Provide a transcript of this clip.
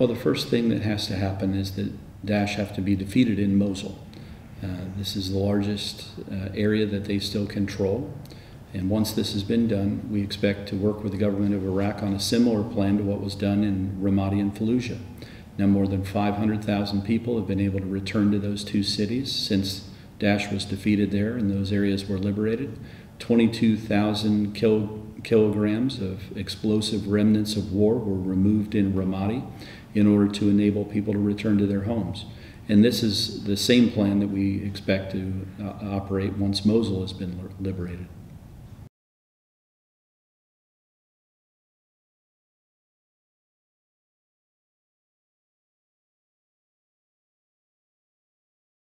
Well, the first thing that has to happen is that Daesh have to be defeated in Mosul. Uh, this is the largest uh, area that they still control. And once this has been done, we expect to work with the government of Iraq on a similar plan to what was done in Ramadi and Fallujah. Now, more than 500,000 people have been able to return to those two cities since Daesh was defeated there and those areas were liberated. 22,000 kil- kilograms of explosive remnants of war were removed in Ramadi in order to enable people to return to their homes. And this is the same plan that we expect to uh, operate once Mosul has been liberated.